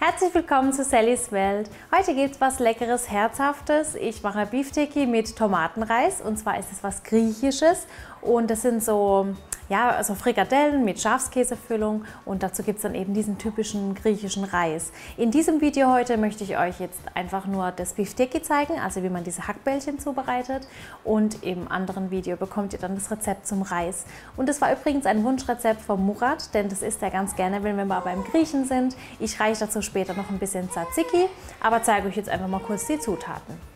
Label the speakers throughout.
Speaker 1: herzlich willkommen zu Sallys Welt. Heute gibt es was Leckeres, Herzhaftes. Ich mache Beefsteaky mit Tomatenreis und zwar ist es was Griechisches und das sind so ja, also Frikadellen mit Schafskäsefüllung und dazu gibt es dann eben diesen typischen griechischen Reis. In diesem Video heute möchte ich euch jetzt einfach nur das Bifteki zeigen, also wie man diese Hackbällchen zubereitet und im anderen Video bekommt ihr dann das Rezept zum Reis. Und das war übrigens ein Wunschrezept von Murat, denn das isst er ganz gerne, wenn wir mal beim Griechen sind. Ich reiche dazu später noch ein bisschen Tzatziki, aber zeige euch jetzt einfach mal kurz die Zutaten.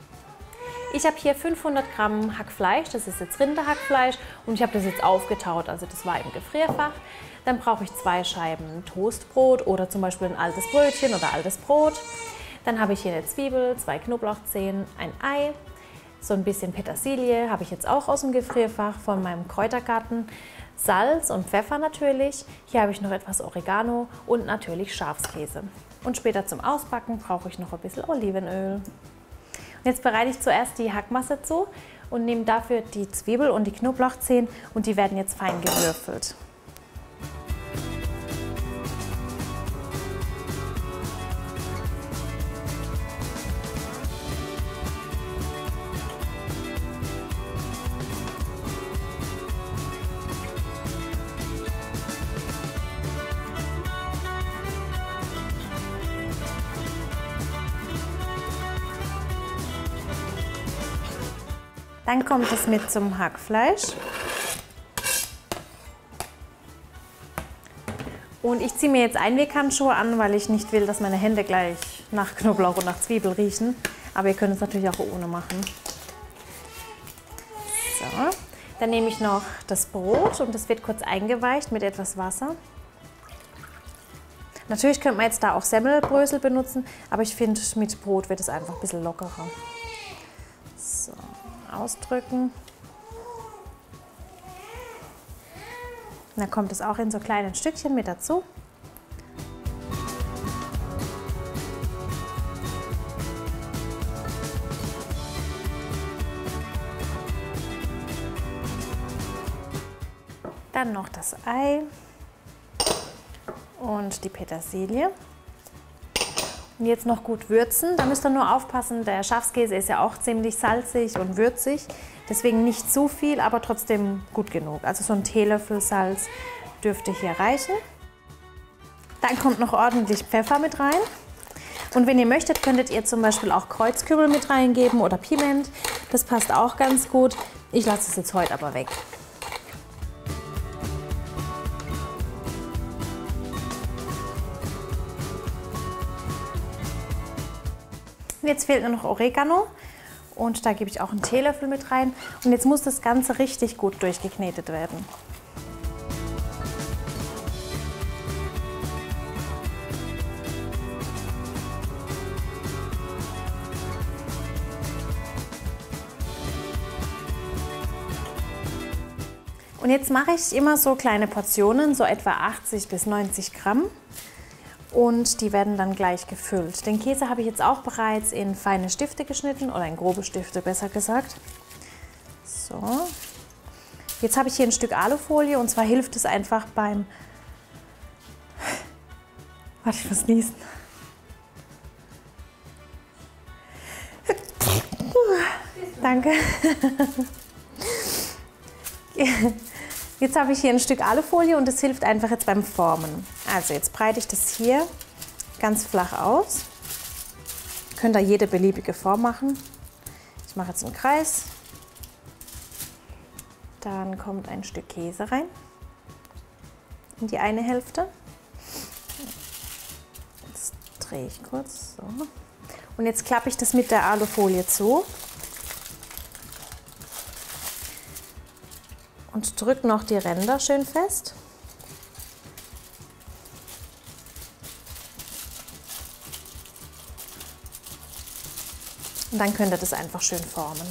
Speaker 1: Ich habe hier 500 Gramm Hackfleisch, das ist jetzt Rinderhackfleisch und ich habe das jetzt aufgetaut, also das war im Gefrierfach. Dann brauche ich zwei Scheiben Toastbrot oder zum Beispiel ein altes Brötchen oder altes Brot. Dann habe ich hier eine Zwiebel, zwei Knoblauchzehen, ein Ei, so ein bisschen Petersilie habe ich jetzt auch aus dem Gefrierfach von meinem Kräutergarten. Salz und Pfeffer natürlich. Hier habe ich noch etwas Oregano und natürlich Schafskäse. Und später zum Ausbacken brauche ich noch ein bisschen Olivenöl. Jetzt bereite ich zuerst die Hackmasse zu und nehme dafür die Zwiebel und die Knoblauchzehen und die werden jetzt fein gewürfelt. Dann kommt es mit zum Hackfleisch. Und ich ziehe mir jetzt Einweghandschuhe an, weil ich nicht will, dass meine Hände gleich nach Knoblauch und nach Zwiebel riechen. Aber ihr könnt es natürlich auch ohne machen. So, dann nehme ich noch das Brot und das wird kurz eingeweicht mit etwas Wasser. Natürlich könnte man jetzt da auch Semmelbrösel benutzen, aber ich finde, mit Brot wird es einfach ein bisschen lockerer. Ausdrücken. Und dann kommt es auch in so kleinen Stückchen mit dazu. Dann noch das Ei und die Petersilie. Jetzt noch gut würzen. Da müsst ihr nur aufpassen, der Schafskäse ist ja auch ziemlich salzig und würzig. Deswegen nicht zu viel, aber trotzdem gut genug. Also so ein Teelöffel Salz dürfte hier reichen. Dann kommt noch ordentlich Pfeffer mit rein. Und wenn ihr möchtet, könntet ihr zum Beispiel auch Kreuzkümmel mit reingeben oder Piment. Das passt auch ganz gut. Ich lasse es jetzt heute aber weg. Jetzt fehlt nur noch Oregano und da gebe ich auch einen Teelöffel mit rein. Und jetzt muss das Ganze richtig gut durchgeknetet werden. Und jetzt mache ich immer so kleine Portionen, so etwa 80 bis 90 Gramm und die werden dann gleich gefüllt. Den Käse habe ich jetzt auch bereits in feine Stifte geschnitten oder in grobe Stifte besser gesagt. So. Jetzt habe ich hier ein Stück Alufolie und zwar hilft es einfach beim... Warte, ich muss niesen. Danke. Jetzt habe ich hier ein Stück Alufolie und das hilft einfach jetzt beim Formen. Also jetzt breite ich das hier ganz flach aus. Könnt ihr jede beliebige Form machen. Ich mache jetzt einen Kreis. Dann kommt ein Stück Käse rein in die eine Hälfte. Jetzt drehe ich kurz so. Und jetzt klappe ich das mit der Alufolie zu. Und drücke noch die Ränder schön fest. Und dann könnt ihr das einfach schön formen.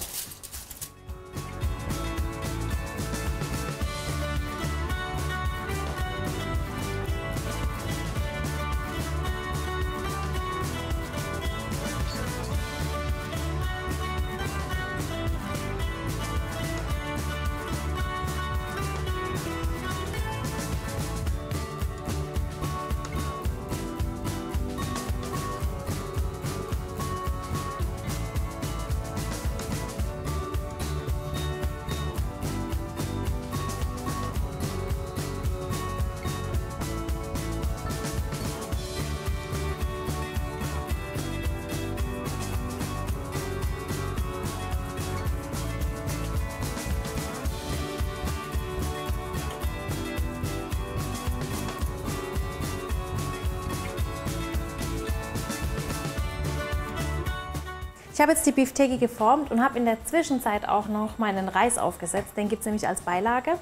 Speaker 1: Ich habe jetzt die Beefteki geformt und habe in der Zwischenzeit auch noch meinen Reis aufgesetzt. Den gibt es nämlich als Beilage.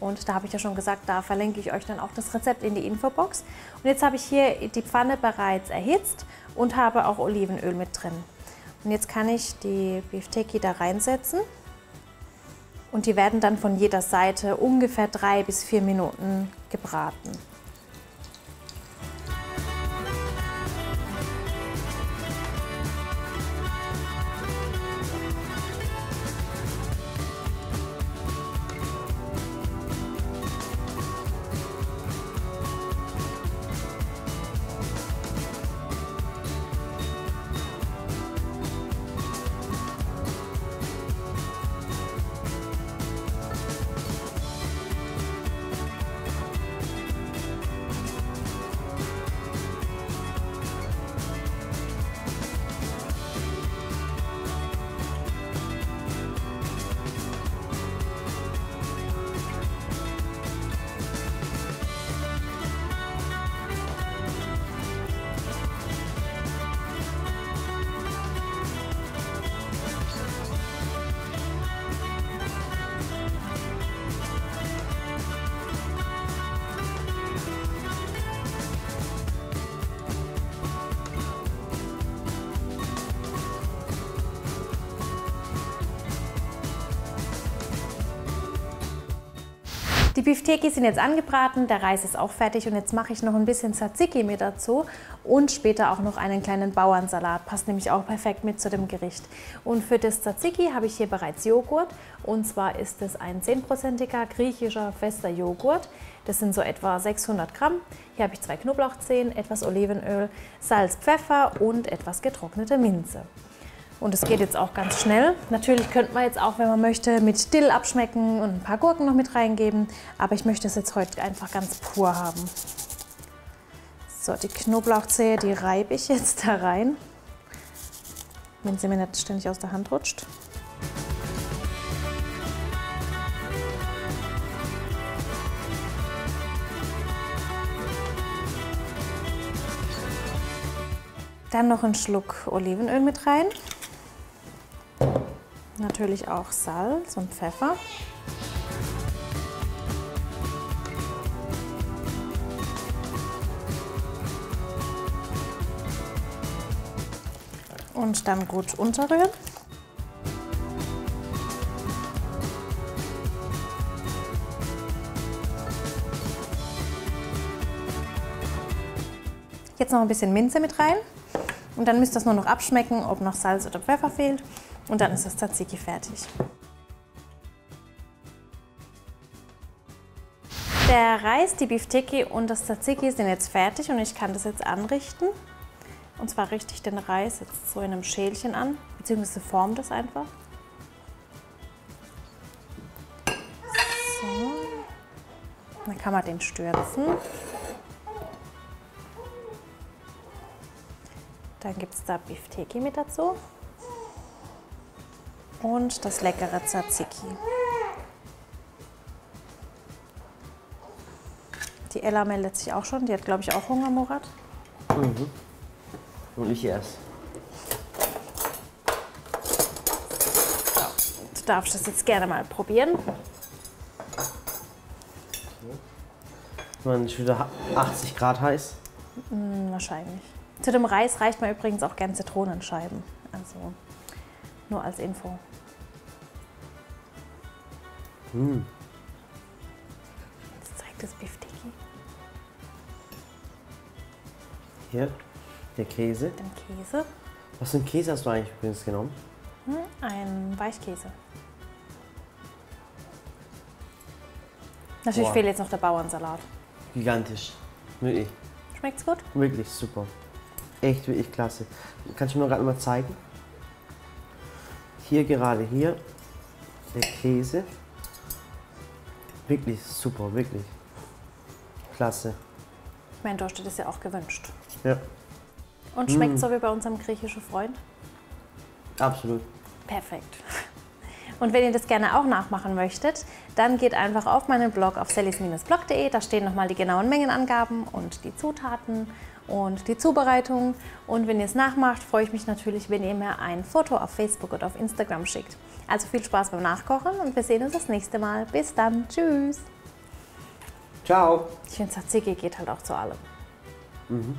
Speaker 1: Und da habe ich ja schon gesagt, da verlinke ich euch dann auch das Rezept in die Infobox. Und jetzt habe ich hier die Pfanne bereits erhitzt und habe auch Olivenöl mit drin. Und jetzt kann ich die Beefteki da reinsetzen. Und die werden dann von jeder Seite ungefähr drei bis vier Minuten gebraten. Die Beefteki sind jetzt angebraten, der Reis ist auch fertig und jetzt mache ich noch ein bisschen Tzatziki mit dazu und später auch noch einen kleinen Bauernsalat. Passt nämlich auch perfekt mit zu dem Gericht. Und für das Tzatziki habe ich hier bereits Joghurt und zwar ist es ein 10%iger griechischer fester Joghurt. Das sind so etwa 600 Gramm. Hier habe ich zwei Knoblauchzehen, etwas Olivenöl, Salz, Pfeffer und etwas getrocknete Minze. Und es geht jetzt auch ganz schnell. Natürlich könnte man jetzt auch, wenn man möchte, mit Dill abschmecken und ein paar Gurken noch mit reingeben. Aber ich möchte es jetzt heute einfach ganz pur haben. So, die Knoblauchzehe, die reibe ich jetzt da rein, wenn sie mir nicht ständig aus der Hand rutscht. Dann noch einen Schluck Olivenöl mit rein. Natürlich auch Salz und Pfeffer. Und dann gut unterrühren. Jetzt noch ein bisschen Minze mit rein. Und dann müsst ihr das nur noch abschmecken, ob noch Salz oder Pfeffer fehlt. Und dann ist das Tzatziki fertig. Der Reis, die Beefteki und das Tzatziki sind jetzt fertig und ich kann das jetzt anrichten. Und zwar richte ich den Reis jetzt so in einem Schälchen an, beziehungsweise forme das einfach. Dann kann man den stürzen. Dann gibt es da Beefteki mit dazu und das leckere Tzatziki. Die Ella meldet sich auch schon. Die hat, glaube ich, auch Hunger, Murat.
Speaker 2: Mhm. Und ich erst.
Speaker 1: Du darfst das jetzt gerne mal probieren.
Speaker 2: Man ist wieder 80 Grad heiß.
Speaker 1: Hm, wahrscheinlich. Zu dem Reis reicht man übrigens auch gern Zitronenscheiben. Also nur als Info.
Speaker 2: Hm.
Speaker 1: Jetzt zeigt das Beefteki.
Speaker 2: Hier, der Käse.
Speaker 1: Den Käse.
Speaker 2: Was für einen Käse hast du eigentlich übrigens genommen?
Speaker 1: Hm, ein Weichkäse. Natürlich
Speaker 2: Boah.
Speaker 1: fehlt jetzt noch der Bauernsalat.
Speaker 2: Gigantisch. Wirklich,
Speaker 1: Schmeckt's gut?
Speaker 2: wirklich super. Echt, wirklich klasse. Kannst du mir gerade mal zeigen? Hier gerade hier der Käse. Wirklich super, wirklich. Klasse.
Speaker 1: Ich meine, du hast dir das ja auch gewünscht.
Speaker 2: Ja,
Speaker 1: Und schmeckt so wie bei unserem griechischen Freund?
Speaker 2: absolut.
Speaker 1: Perfekt. Und wenn ihr das gerne auch nachmachen möchtet, dann geht einfach auf meinen Blog auf sallys-blog.de. Da stehen nochmal die genauen Mengenangaben und die Zutaten. Und die Zubereitung. Und wenn ihr es nachmacht, freue ich mich natürlich, wenn ihr mir ein Foto auf Facebook oder auf Instagram schickt. Also viel Spaß beim Nachkochen und wir sehen uns das nächste Mal. Bis dann. Tschüss.
Speaker 2: Ciao.
Speaker 1: Ich finde, Tzatziki geht halt auch zu allem.
Speaker 2: Mhm.